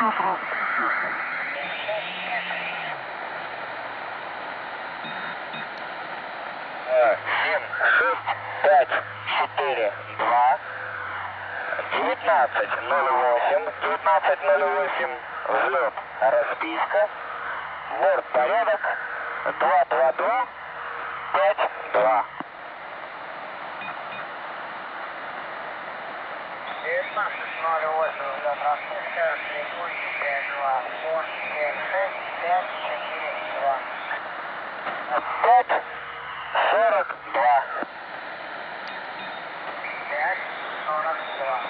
Семь, шесть, пять, четыре, два, девятнадцать, ноль восемь, девятнадцать, ноль восемь, взлет, расписка, борт порядок, два, два, два, пять, два. Девятнадцать, ноль восемь, взлет, пять сорок два. Пять сорок два.